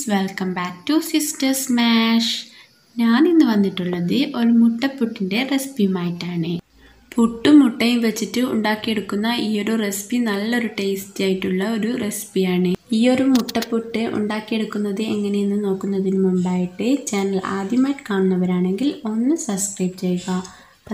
Friends welcome back to sisters മാഷ് ഞാൻ ഇന്ന് വന്നിട്ടുള്ളത് ഒരു മുട്ടപ്പുട്ടിന്റെ റെസിപ്പിയുമായിട്ടാണ്. പുട്ടും മുട്ടയും വെച്ചിട്ട് ഉണ്ടാക്കിയെടുക്കുന്ന ഈ ഒരു റെസിപ്പി നല്ലൊരു ടേസ്റ്റി ആയിട്ടുള്ള ഒരു റെസിപ്പിയാണ്. ഈ ഒരു മുട്ടപ്പുട്ട് ഉണ്ടാക്കിയെടുക്കുന്നത് എങ്ങനെയെന്ന് നോക്കുന്നതിന് മുമ്പായിട്ട് ചാനൽ ആദ്യമായിട്ട് കാണുന്നവരാണെങ്കിൽ ഒന്ന് സബ്സ്ക്രൈബ് ചെയ്യുക.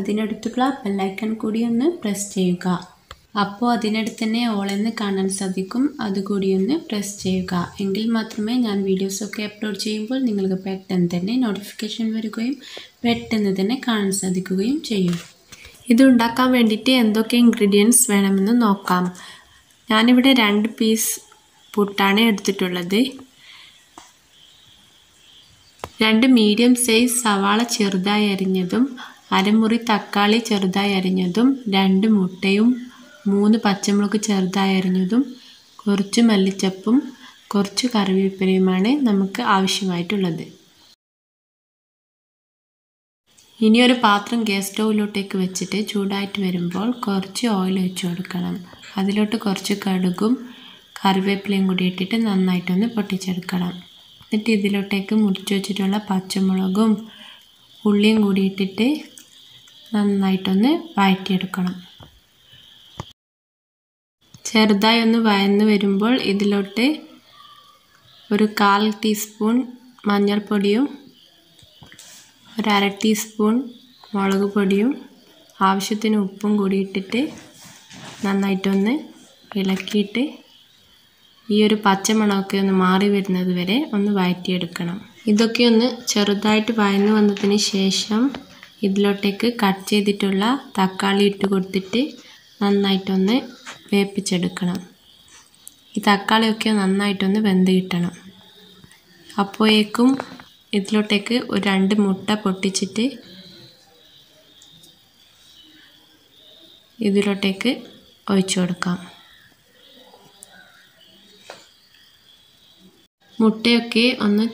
അതിനടുത്തുള്ള ബെല്ലൈക്കൺ കൂടി ഒന്ന് പ്രസ് ചെയ്യുക. അപ്പോൾ അതിനടുത്ത് തന്നെ ഓളെന്ന് കാണാൻ സാധിക്കും. അതുകൂടി ഒന്ന് പ്രസ് ചെയ്യുക. എങ്കിൽ മാത്രമേ ഞാൻ വീഡിയോസൊക്കെ അപ്ലോഡ് ചെയ്യുമ്പോൾ നിങ്ങൾക്ക് പെട്ടെന്ന് തന്നെ നോട്ടിഫിക്കേഷൻ വരികയും പെട്ടെന്ന് തന്നെ കാണാൻ സാധിക്കുകയും ചെയ്യും. ഇത് ഉണ്ടാക്കാൻ വേണ്ടിയിട്ട് എന്തൊക്കെ ഇൻഗ്രീഡിയൻസ് വേണമെന്ന് നോക്കാം. ഞാനിവിടെ രണ്ട് പീസ് പുട്ടാണ് എടുത്തിട്ടുള്ളത്. രണ്ട് മീഡിയം സൈസ് സവാള ചെറുതായി അരിഞ്ഞതും അരമുറി തക്കാളി ചെറുതായി അരിഞ്ഞതും രണ്ട് മുട്ടയും മൂന്ന് പച്ചമുളക് ചെറുതായി അരിഞ്ഞതും കുറച്ച് മല്ലിച്ചപ്പും കുറച്ച് കറിവേപ്പിലയുമാണ് നമുക്ക് ആവശ്യമായിട്ടുള്ളത്. ഇനി ഒരു പാത്രം ഗ്യാസ് സ്റ്റൗവിലോട്ടേക്ക് വെച്ചിട്ട് ചൂടായിട്ട് വരുമ്പോൾ കുറച്ച് ഓയിൽ ഒഴിച്ചു കൊടുക്കണം. അതിലോട്ട് കുറച്ച് കടുകും കറിവേപ്പിലയും കൂടി ഇട്ടിട്ട് നന്നായിട്ടൊന്ന് പൊട്ടിച്ചെടുക്കണം. എന്നിട്ട് ഇതിലോട്ടേക്ക് മുറിച്ച് വെച്ചിട്ടുള്ള പച്ചമുളകും ഉള്ളിയും കൂടി ഇട്ടിട്ട് നന്നായിട്ടൊന്ന് വഴറ്റിയെടുക്കണം. ചെറുതായി ഒന്ന് വയന്ന് വരുമ്പോൾ ഇതിലോട്ട് ഒരു കാൽ ടീസ്പൂൺ മഞ്ഞൾപ്പൊടിയും ഒരു അര ടീസ്പൂൺ മുളക് പൊടിയും ആവശ്യത്തിന് ഉപ്പും കൂടി ഇട്ടിട്ട് നന്നായിട്ടൊന്ന് ഇളക്കിയിട്ട് ഈ ഒരു പച്ചമണമൊക്കെ ഒന്ന് മാറി വരുന്നത് വരെ ഒന്ന് വഴറ്റിയെടുക്കണം ഇതൊക്കെ ഒന്ന് ചെറുതായിട്ട് വഴന്നു വന്നതിന് ശേഷം ഇതിലോട്ടേക്ക് കട്ട് ചെയ്തിട്ടുള്ള തക്കാളി ഇട്ട് കൊടുത്തിട്ട് നന്നായിട്ടൊന്ന് വേപ്പിച്ചെടുക്കണം. ഈ തക്കാളിയൊക്കെ നന്നായിട്ടൊന്ന് വെന്ത് കിട്ടണം. അപ്പോഴേക്കും ഇതിലോട്ടേക്ക് ഒരു രണ്ട് മുട്ട പൊട്ടിച്ചിട്ട് ഇതിലോട്ടേക്ക് ഒഴിച്ചു കൊടുക്കാം. മുട്ടയൊക്കെ ഒന്ന്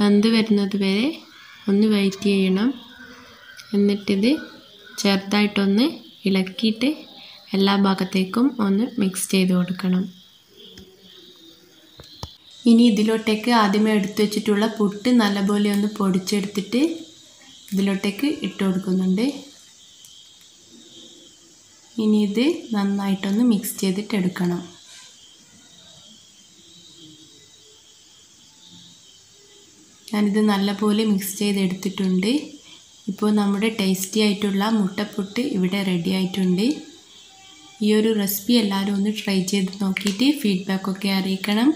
വെന്ത് വരുന്നത് വരെ ഒന്ന് വെയിറ്റ് ചെയ്യണം എന്നിട്ടിത് ചെറുതായിട്ടൊന്ന് ഇളക്കിയിട്ട് എല്ലാ ഭാഗത്തേക്കും ഒന്ന് മിക്സ് ചെയ്ത് കൊടുക്കണം. ഇനി ഇതിലോട്ടേക്ക് ആദ്യമേ എടുത്തു വെച്ചിട്ടുള്ള പുട്ട് നല്ലപോലെ ഒന്ന് പൊടിച്ചെടുത്തിട്ട് ഇതിലോട്ടേക്ക് ഇട്ട് കൊടുക്കുന്നുണ്ട്. ഇനി ഇത് നന്നായിട്ടൊന്ന് മിക്സ് ചെയ്തിട്ട് എടുക്കണം. ഞാനിത് നല്ലപോലെ മിക്സ് ചെയ്തെടുത്തിട്ടുണ്ട് ഇപ്പോൾ നമ്മുടെ ടേസ്റ്റി ആയിട്ടുള്ള മുട്ടപ്പുട്ട് ഇവിടെ റെഡി ആയിട്ടുണ്ട്. ഈ ഒരു റെസിപ്പി എല്ലാവരും ഒന്ന് ട്രൈ ചെയ്ത് നോക്കിയിട്ട് ഫീഡ്ബാക്കൊക്കെ അറിയിക്കണം.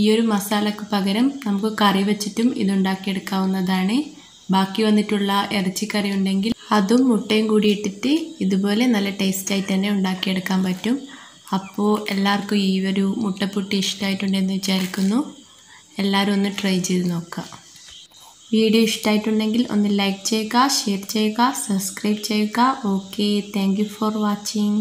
ഈ ഒരു മസാലക്ക് പകരം നമുക്ക് കറി വെച്ചിട്ടും ഇതുണ്ടാക്കിയെടുക്കാവുന്നതാണ്. ബാക്കി വന്നിട്ടുള്ള ഇറച്ചിക്കറി ഉണ്ടെങ്കിൽ അതും മുട്ടയും കൂടി ഇട്ടിട്ട് ഇതുപോലെ നല്ല ടേസ്റ്റായിട്ട് തന്നെ ഉണ്ടാക്കിയെടുക്കാൻ പറ്റും. അപ്പോൾ എല്ലാവർക്കും ഈ ഒരു മുട്ടപ്പൊട്ടി ഇഷ്ടമായിട്ടുണ്ടെന്ന് വിചാരിക്കുന്നു. എല്ലാവരും ഒന്ന് ട്രൈ ചെയ്ത് നോക്കുക. വീഡിയോ ഇഷ്ടമായിട്ടുണ്ടെങ്കിൽ ഒന്ന് ലൈക്ക് ചെയ്യുക ഷെയർ ചെയ്യുക സബ്സ്ക്രൈബ് ചെയ്യുക. Okay thank for watching